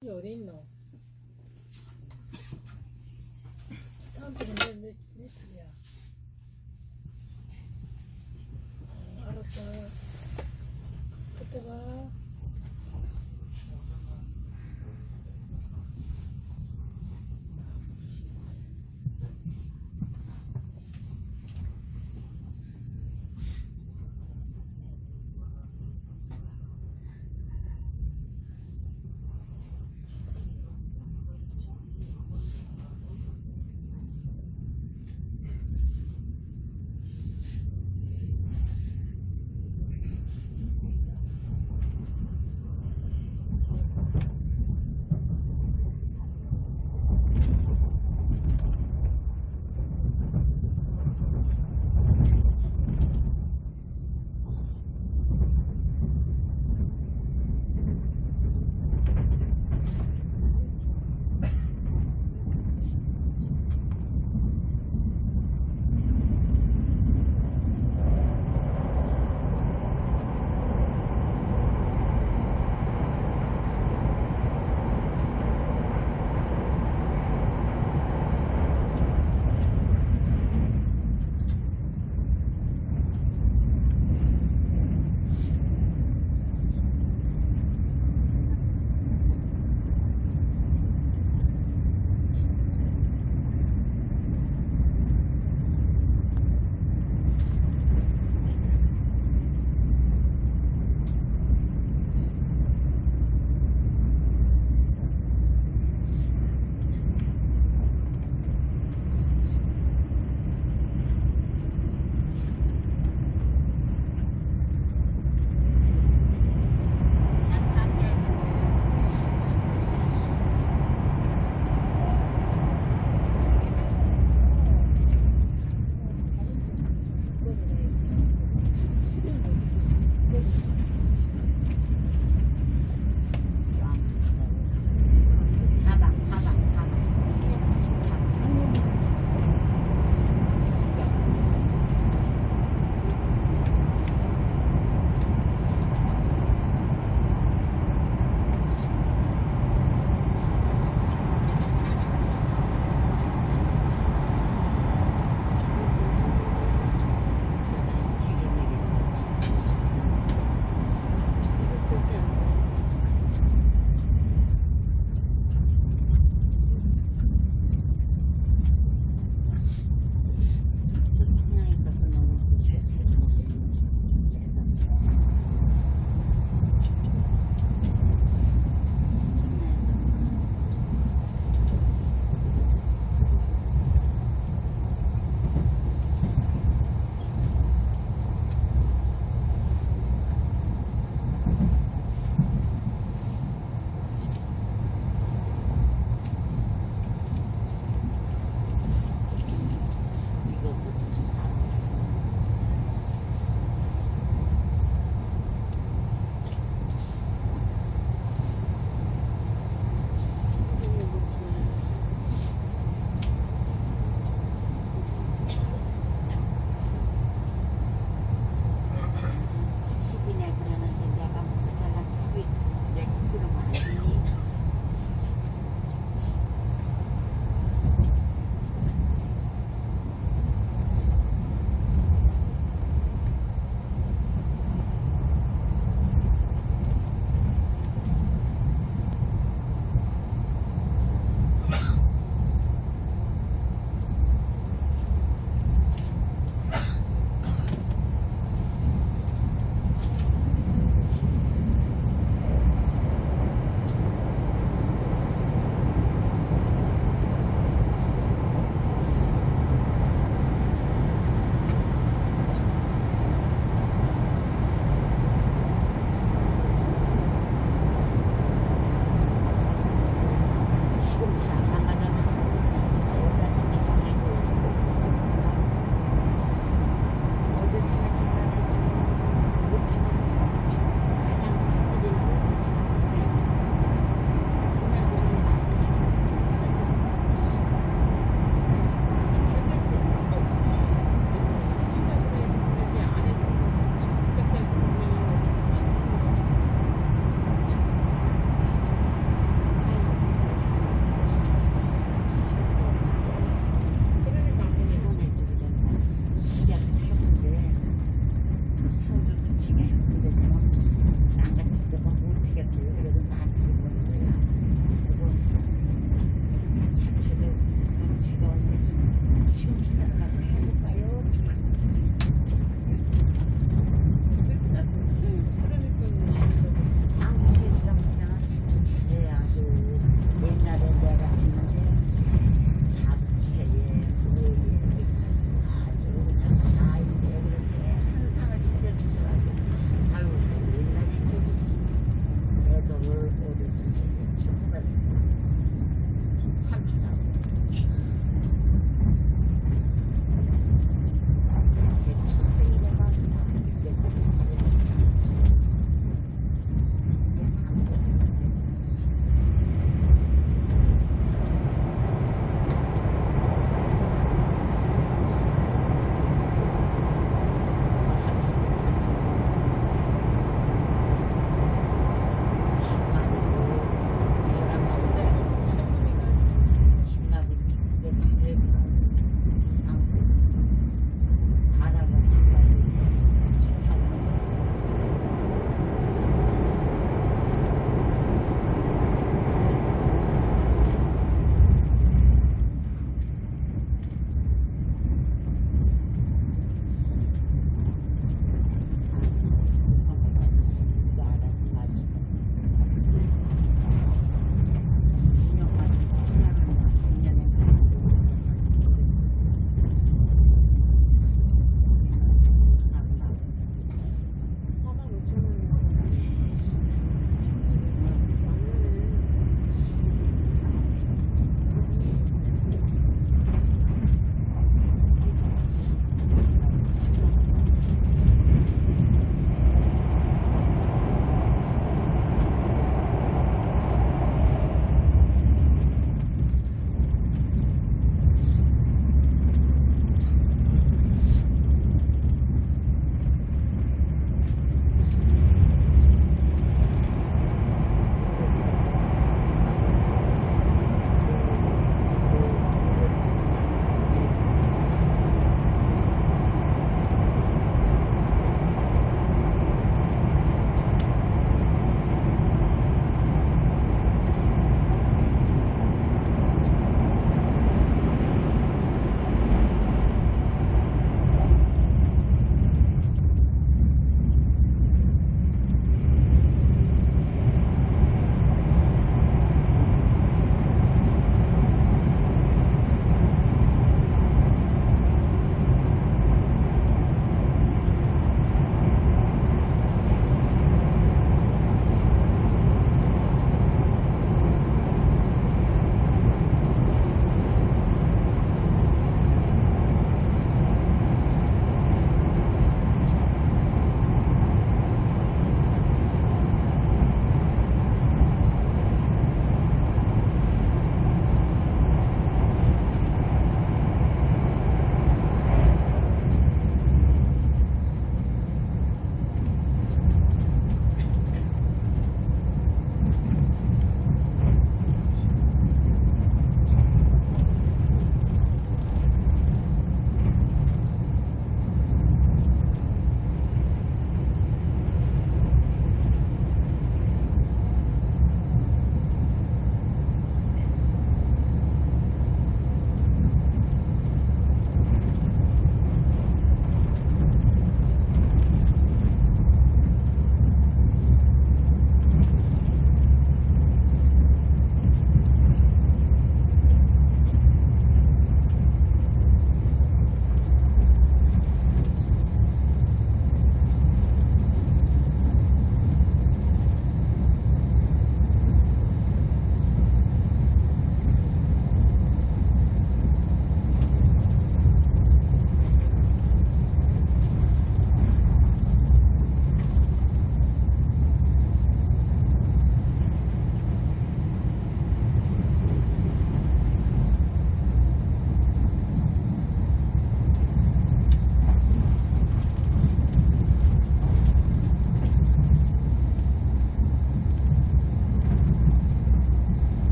有点浓。他们没没没吃呀。あのさ、例えば。